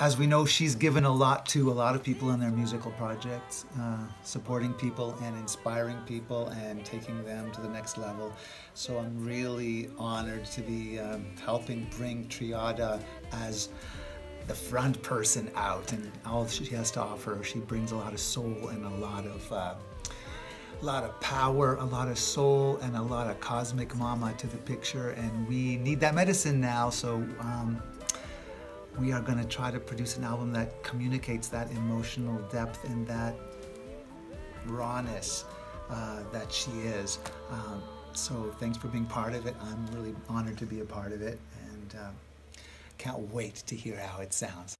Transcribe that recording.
as we know, she's given a lot to a lot of people in their musical projects, uh, supporting people and inspiring people and taking them to the next level. So I'm really honored to be um, helping bring Triada as the front person out and all she has to offer. She brings a lot of soul and a lot of uh, a lot of power, a lot of soul, and a lot of cosmic mama to the picture. And we need that medicine now. So um, we are going to try to produce an album that communicates that emotional depth and that rawness uh, that she is. Um, so thanks for being part of it. I'm really honored to be a part of it and uh, can't wait to hear how it sounds.